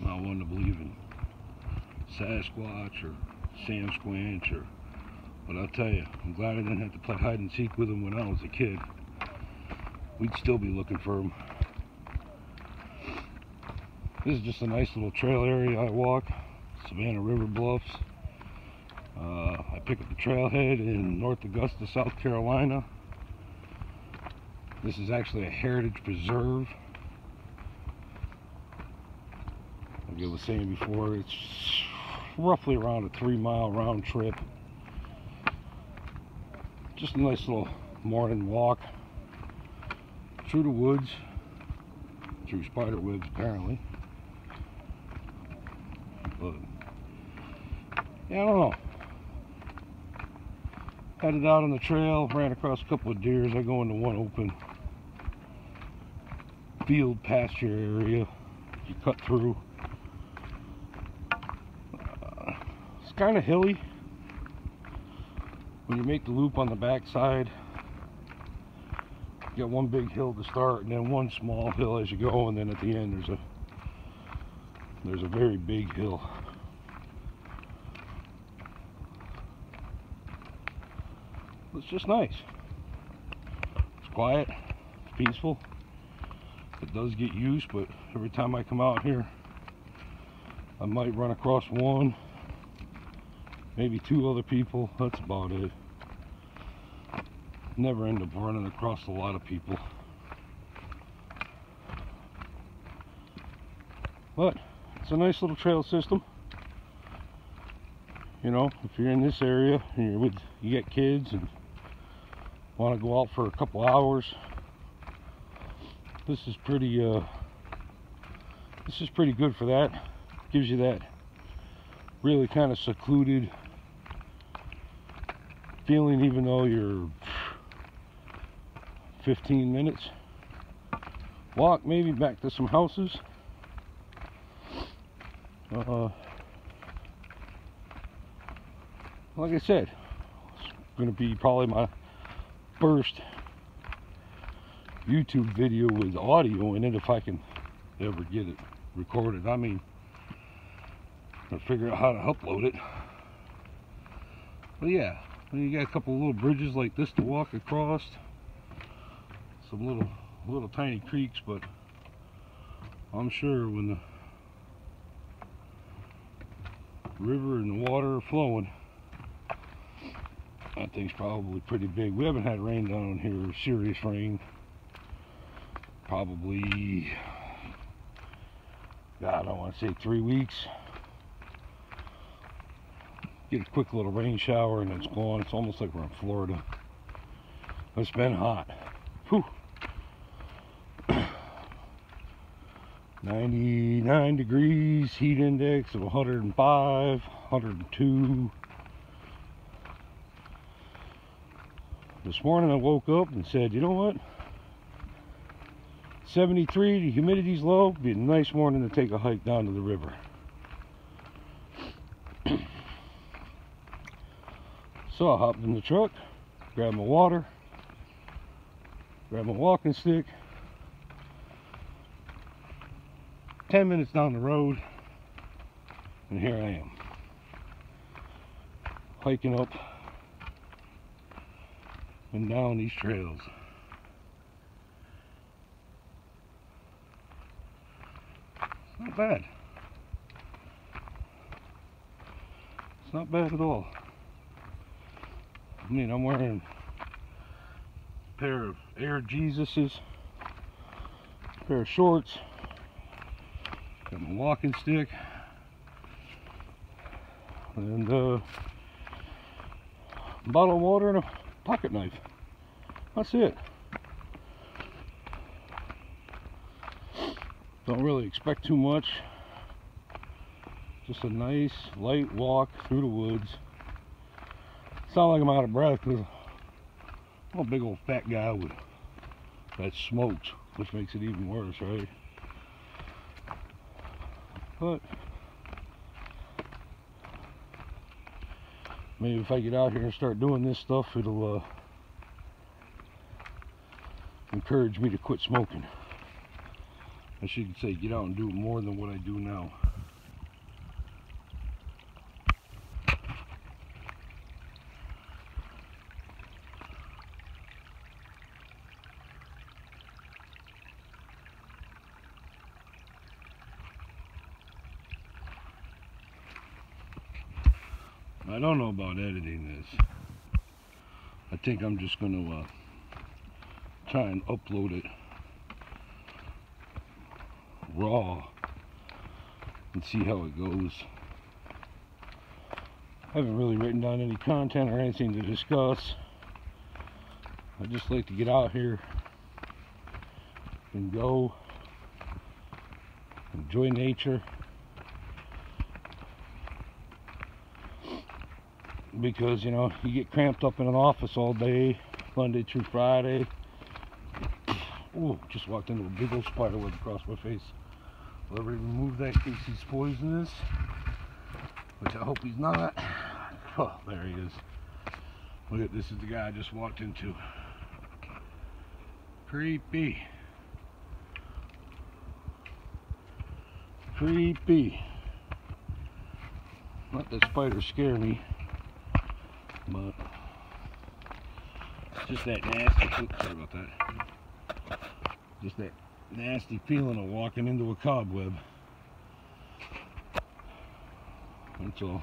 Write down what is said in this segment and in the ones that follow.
not one to believe in Sasquatch or Sam Squanch or but I'll tell you, I'm glad I didn't have to play hide and seek with them when I was a kid. We'd still be looking for them. This is just a nice little trail area I walk. Savannah River Bluffs. Uh, I pick up the trailhead in North Augusta, South Carolina. This is actually a heritage preserve. Like I was saying before, it's roughly around a three mile round trip. Just a nice little morning walk through the woods, through spider webs apparently. But, yeah, I don't know. Headed out on the trail, ran across a couple of deers. I go into one open field pasture area you cut through. Uh, it's kind of hilly when you make the loop on the back side. You got one big hill to start and then one small hill as you go and then at the end there's a there's a very big hill. It's just nice. It's quiet, it's peaceful it does get used but every time I come out here I might run across one maybe two other people. That's about it. Never end up running across a lot of people. But it's a nice little trail system. You know if you're in this area and you're with you get kids and want to go out for a couple hours. This is pretty uh, this is pretty good for that. Gives you that really kind of secluded feeling even though you're 15 minutes walk maybe back to some houses uh, like I said it's to be probably my first YouTube video with audio in it if I can ever get it recorded. I mean, Figure out how to upload it. But yeah, you got a couple little bridges like this to walk across. Some little, little tiny creeks, but I'm sure when the river and the water are flowing, that thing's probably pretty big. We haven't had rain down here, serious rain probably, God, I don't want to say three weeks. Get a quick little rain shower and it's gone. It's almost like we're in Florida. It's been hot. Whew. 99 degrees, heat index of 105, 102. This morning I woke up and said, you know what? 73, the humidity's low. Be a nice morning to take a hike down to the river. so I hopped in the truck, grabbed my water, grabbed my walking stick. 10 minutes down the road, and here I am. Hiking up and down these trails. It's not bad. It's not bad at all. I mean, I'm wearing a pair of Air Jesuses, a pair of shorts, got my walking stick, and uh, a bottle of water and a pocket knife. That's it. Don't really expect too much. Just a nice light walk through the woods. Sound like I'm out of breath because I'm a big old fat guy with that smokes, which makes it even worse, right? But maybe if I get out here and start doing this stuff, it'll uh, encourage me to quit smoking. I should say get out and do more than what I do now. I don't know about editing this. I think I'm just going to uh, try and upload it raw and see how it goes. I haven't really written down any content or anything to discuss. I just like to get out here and go enjoy nature because you know you get cramped up in an office all day Monday through Friday. Oh just walked into a big old spider web across my face. I'll ever remove that case he's poisonous which I hope he's not. Oh there he is. Look at this is the guy I just walked into. Creepy. Creepy. let that spider scare me, it's just that nasty, oops, sorry about that. Just that nasty feeling of walking into a cobweb. That's all.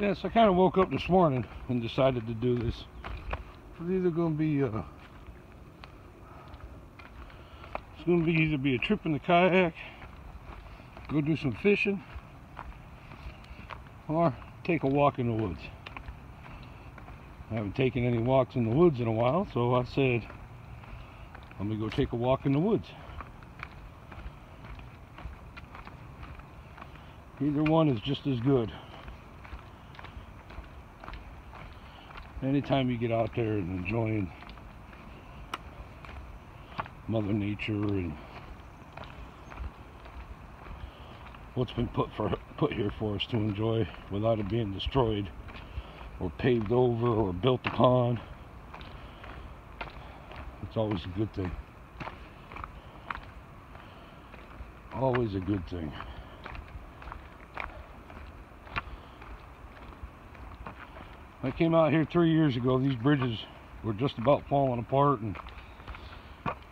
Yes, I kind of woke up this morning and decided to do this. It's either going to be, uh, it's going to be either be a trip in the kayak, go do some fishing, or take a walk in the woods. I haven't taken any walks in the woods in a while, so I said, let me go take a walk in the woods. Either one is just as good. Anytime you get out there and enjoying Mother Nature and what's been put for put here for us to enjoy without it being destroyed or paved over or built upon. It's always a good thing. Always a good thing. I came out here three years ago. These bridges were just about falling apart and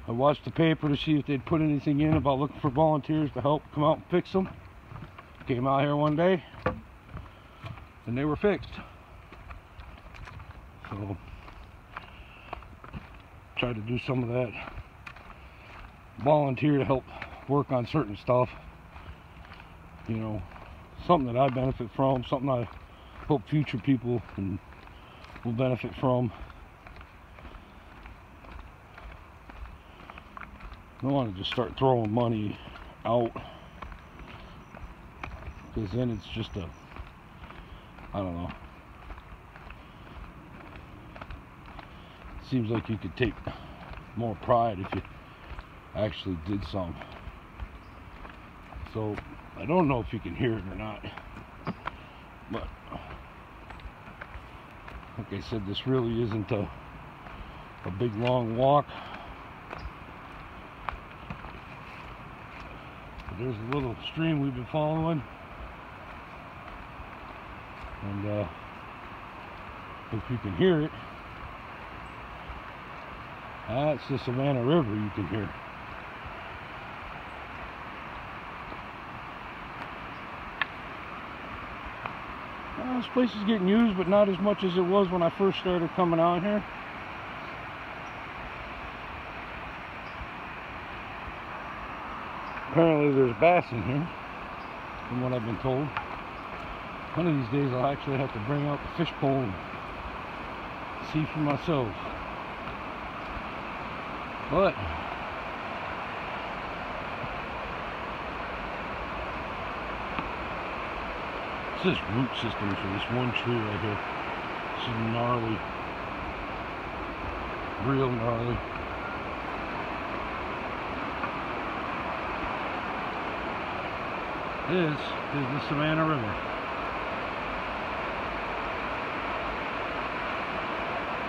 I watched the paper to see if they'd put anything in about looking for volunteers to help come out and fix them. Came out here one day and they were fixed. So tried to do some of that volunteer to help work on certain stuff. You know, something that I benefit from, something I hope future people can, will benefit from. I don't want to just start throwing money out because then it's just a I don't know seems like you could take more pride if you actually did some so I don't know if you can hear it or not But like I said, this really isn't a a big long walk. There's a little stream we've been following. And uh, if you can hear it, that's the Savannah River you can hear. Well, this place is getting used, but not as much as it was when I first started coming out here. Apparently there's bass in here, from what I've been told. One of these days I'll actually have to bring out the fish pole and see for myself. But this is root system for this one tree right here. This is gnarly. Real gnarly. This is the Savannah River.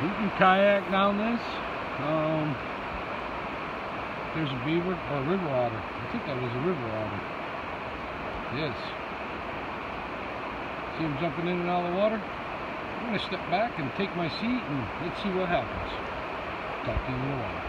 You can kayak down this. Um, there's a beaver or a river otter. I think that was a river otter. Yes. See him jumping in and out of the water? I'm going to step back and take my seat and let's see what happens. Talk to you in a while.